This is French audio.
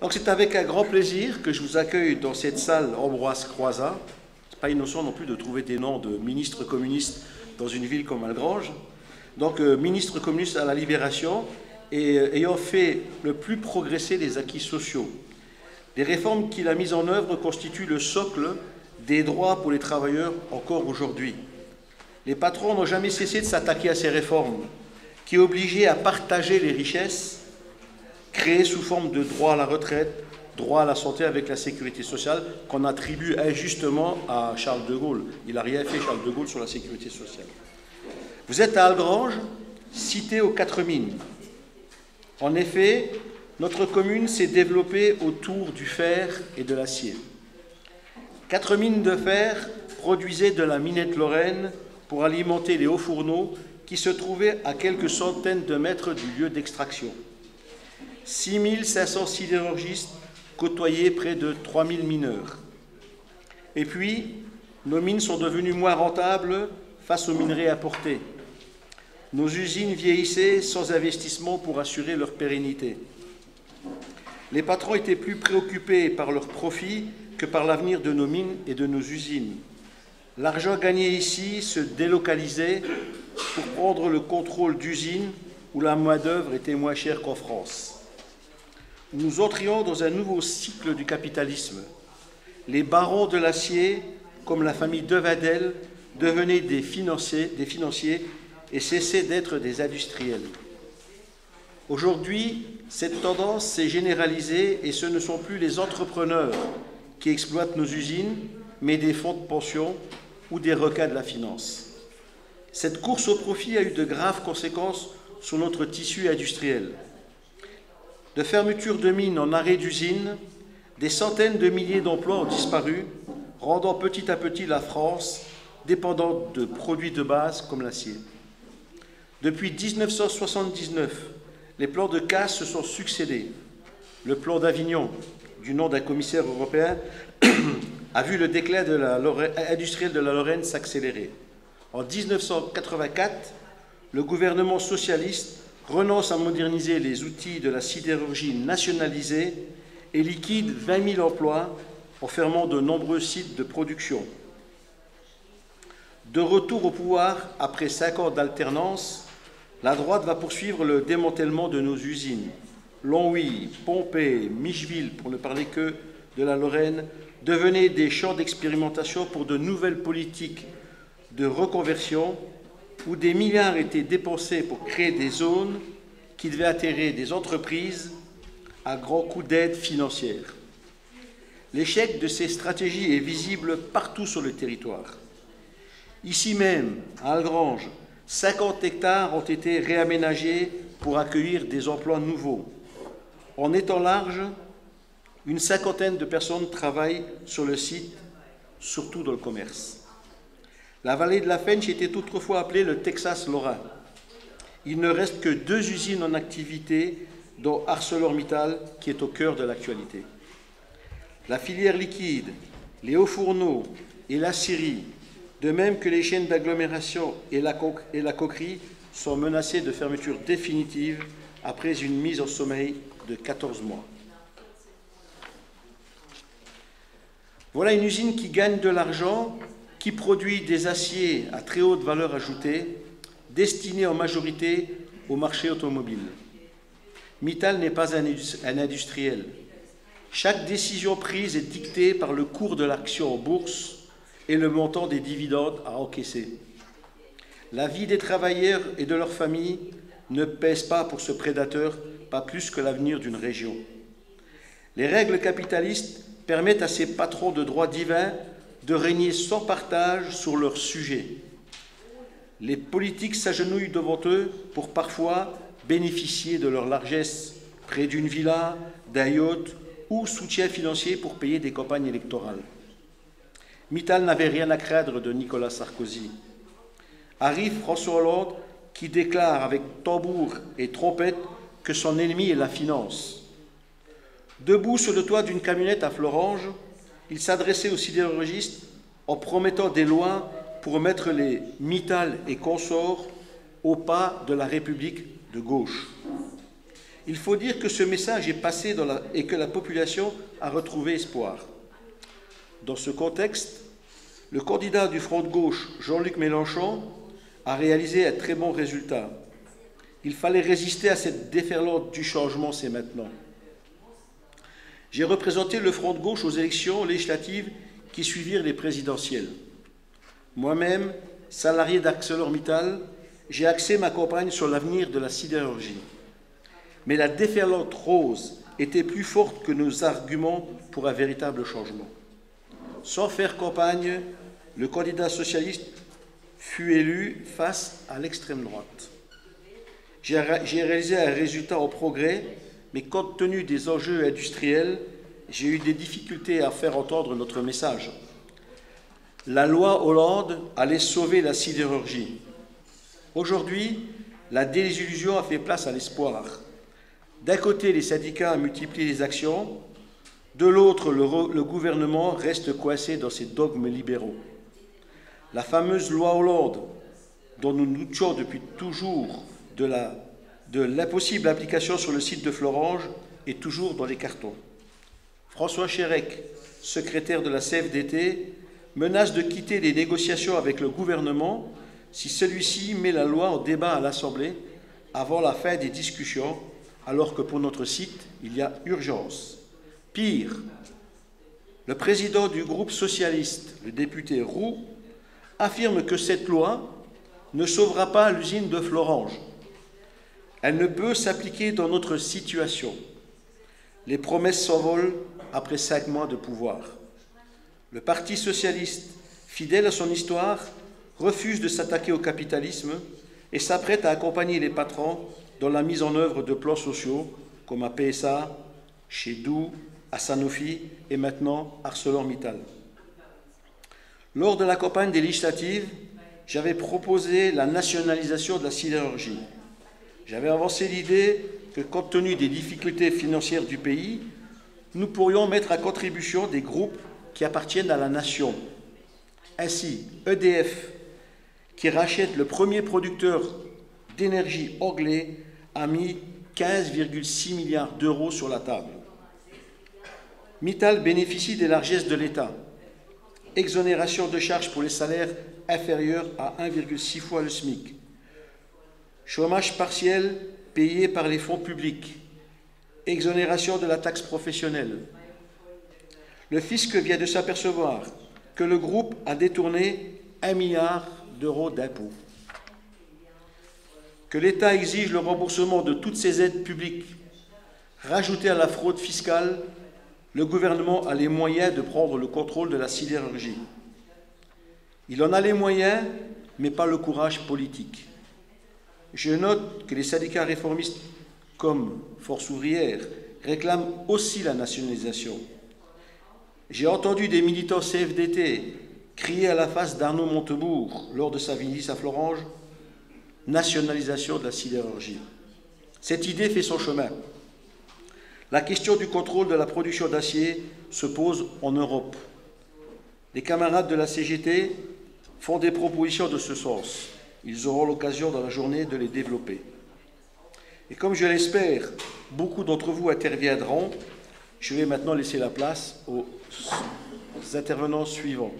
Donc c'est avec un grand plaisir que je vous accueille dans cette salle Ambroise Croizat. Ce n'est pas innocent non plus de trouver des noms de ministres communistes dans une ville comme Algrange. Donc euh, ministre communiste à la Libération et euh, ayant fait le plus progresser les acquis sociaux. Les réformes qu'il a mises en œuvre constituent le socle des droits pour les travailleurs encore aujourd'hui. Les patrons n'ont jamais cessé de s'attaquer à ces réformes qui obligeaient à partager les richesses créé sous forme de droit à la retraite, droit à la santé avec la sécurité sociale, qu'on attribue injustement à Charles de Gaulle. Il n'a rien fait, Charles de Gaulle, sur la sécurité sociale. Vous êtes à Algrange, cité aux quatre mines. En effet, notre commune s'est développée autour du fer et de l'acier. Quatre mines de fer produisaient de la minette Lorraine pour alimenter les hauts fourneaux qui se trouvaient à quelques centaines de mètres du lieu d'extraction. 6500 sidérurgistes côtoyaient près de 3000 mineurs. Et puis, nos mines sont devenues moins rentables face aux minerais apportés. Nos usines vieillissaient sans investissement pour assurer leur pérennité. Les patrons étaient plus préoccupés par leur profit que par l'avenir de nos mines et de nos usines. L'argent gagné ici se délocalisait pour prendre le contrôle d'usines où la main-d'œuvre était moins chère qu'en France nous entrions dans un nouveau cycle du capitalisme. Les barons de l'acier, comme la famille Devadel, devenaient des financiers, et cessaient d'être des industriels. Aujourd'hui, cette tendance s'est généralisée et ce ne sont plus les entrepreneurs qui exploitent nos usines, mais des fonds de pension ou des requins de la finance. Cette course au profit a eu de graves conséquences sur notre tissu industriel. De fermeture de mines en arrêt d'usines, des centaines de milliers d'emplois ont disparu, rendant petit à petit la France dépendante de produits de base comme l'acier. Depuis 1979, les plans de casse se sont succédés. Le plan d'Avignon, du nom d'un commissaire européen, a vu le déclin de industriel de la Lorraine s'accélérer. En 1984, le gouvernement socialiste renonce à moderniser les outils de la sidérurgie nationalisée et liquide 20 000 emplois en fermant de nombreux sites de production. De retour au pouvoir après cinq ans d'alternance, la droite va poursuivre le démantèlement de nos usines. Longwy, Pompée, Micheville, pour ne parler que de la Lorraine, devenaient des champs d'expérimentation pour de nouvelles politiques de reconversion où des milliards étaient dépensés pour créer des zones qui devaient atterrir des entreprises à grands coups d'aide financière. L'échec de ces stratégies est visible partout sur le territoire. Ici même, à Algrange, 50 hectares ont été réaménagés pour accueillir des emplois nouveaux. En étant large, une cinquantaine de personnes travaillent sur le site, surtout dans le commerce. La vallée de la Fench était autrefois appelée le Texas Lorrain. Il ne reste que deux usines en activité, dont ArcelorMittal, qui est au cœur de l'actualité. La filière liquide, les hauts fourneaux et la scierie, de même que les chaînes d'agglomération et la, et la coquerie, sont menacées de fermeture définitive après une mise en sommeil de 14 mois. Voilà une usine qui gagne de l'argent qui produit des aciers à très haute valeur ajoutée destinés en majorité au marché automobile. Mittal n'est pas un industriel. Chaque décision prise est dictée par le cours de l'action en bourse et le montant des dividendes à encaisser. La vie des travailleurs et de leurs familles ne pèse pas pour ce prédateur, pas plus que l'avenir d'une région. Les règles capitalistes permettent à ces patrons de droit divin de régner sans partage sur leur sujet. Les politiques s'agenouillent devant eux pour parfois bénéficier de leur largesse près d'une villa, d'un yacht ou soutien financier pour payer des campagnes électorales. Mittal n'avait rien à craindre de Nicolas Sarkozy. Arrive François Hollande qui déclare avec tambour et trompette que son ennemi est la finance. Debout sur le toit d'une camionnette à Florange, il s'adressait aux sidérurgistes en promettant des lois pour mettre les Mittal et consorts au pas de la République de gauche. il faut dire que ce message est passé et que la population a retrouvé espoir. Dans ce contexte, le candidat du Front de gauche, Jean-Luc Mélenchon, a réalisé un très bon résultat. Il fallait résister à cette déferlante du changement, c'est maintenant. J'ai représenté le Front de gauche aux élections législatives qui suivirent les présidentielles. Moi-même, salarié d'ArcelorMittal, j'ai axé ma campagne sur l'avenir de la sidérurgie. Mais la déferlante rose était plus forte que nos arguments pour un véritable changement. Sans faire campagne, le candidat socialiste fut élu face à l'extrême droite. J'ai réalisé un résultat en progrès, mais compte tenu des enjeux industriels, j'ai eu des difficultés à faire entendre notre message. La loi Hollande allait sauver la sidérurgie. Aujourd'hui, la désillusion a fait place à l'espoir. D'un côté, les syndicats multiplient les actions, de l'autre, le, gouvernement reste coincé dans ses dogmes libéraux. La fameuse loi Hollande, dont nous nous depuis toujours de l'impossible application sur le site de Florange, est toujours dans les cartons. François Chérec, secrétaire de la CFDT, menace de quitter les négociations avec le gouvernement si celui-ci met la loi en débat à l'Assemblée avant la fin des discussions, alors que pour notre site, il y a urgence. Pire, le président du groupe socialiste, le député Roux, affirme que cette loi ne sauvera pas l'usine de Florange. Elle ne peut s'appliquer dans notre situation. Les promesses s'envolent après cinq mois de pouvoir. Le Parti socialiste, fidèle à son histoire, refuse de s'attaquer au capitalisme et s'apprête à accompagner les patrons dans la mise en œuvre de plans sociaux comme à PSA, chez Doux, à Sanofi et maintenant ArcelorMittal. Lors de la campagne des législatives, j'avais proposé la nationalisation de la sidérurgie. J'avais avancé l'idée que, compte tenu des difficultés financières du pays, nous pourrions mettre à contribution des groupes qui appartiennent à la nation. Ainsi, EDF, qui rachète le premier producteur d'énergie anglais, a mis 15,6 milliards d'euros sur la table. Mittal bénéficie des largesses de l'État. Exonération de charges pour les salaires inférieurs à 1,6 fois le SMIC. Chômage partiel payé par les fonds publics. Exonération de la taxe professionnelle le fisc vient de s'apercevoir que le groupe a détourné un milliard d'euros d'impôts, que l'État exige le remboursement de toutes ses aides publiques. Rajouté à la fraude fiscale, le gouvernement a les moyens de prendre le contrôle de la sidérurgie. Il en a les moyens, mais pas le courage politique. Je note que les syndicats réformistes, comme Force ouvrière, réclament aussi la nationalisation. J'ai entendu des militants CFDT crier à la face d'Arnaud Montebourg lors de sa visite à Florange nationalisation de la sidérurgie. Cette idée fait son chemin. La question du contrôle de la production d'acier se pose en Europe. Les camarades de la CGT font des propositions de ce sens. Ils auront l'occasion dans la journée de les développer. Et comme je l'espère, beaucoup d'entre vous interviendront je vais maintenant laisser la place aux intervenants suivants.